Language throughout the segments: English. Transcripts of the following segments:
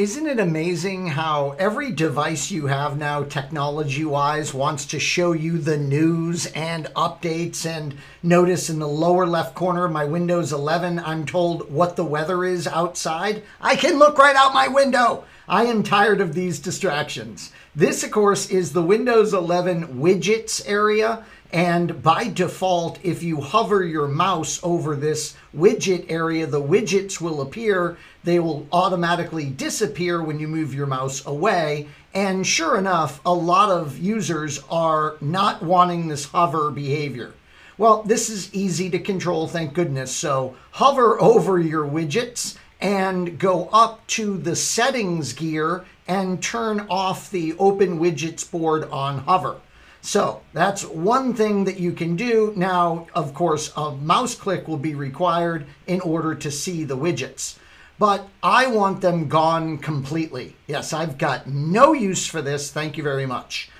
Isn't it amazing how every device you have now, technology wise, wants to show you the news and updates? And notice in the lower left corner of my Windows 11, I'm told what the weather is outside. I can look right out my window. I am tired of these distractions. This, of course, is the Windows 11 widgets area. And by default, if you hover your mouse over this widget area, the widgets will appear. They will automatically disappear when you move your mouse away. And sure enough, a lot of users are not wanting this hover behavior. Well, this is easy to control, thank goodness. So hover over your widgets and go up to the settings gear and turn off the open widgets board on hover. So that's one thing that you can do. Now, of course, a mouse click will be required in order to see the widgets. But I want them gone completely. Yes, I've got no use for this. Thank you very much.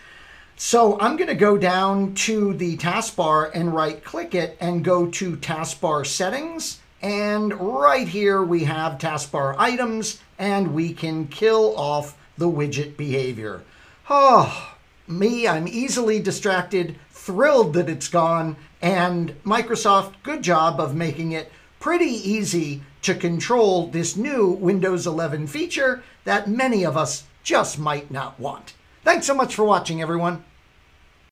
So I'm going to go down to the taskbar and right click it and go to taskbar settings. And right here we have taskbar items and we can kill off the widget behavior. Oh, me, I'm easily distracted, thrilled that it's gone, and Microsoft, good job of making it pretty easy to control this new Windows 11 feature that many of us just might not want. Thanks so much for watching, everyone.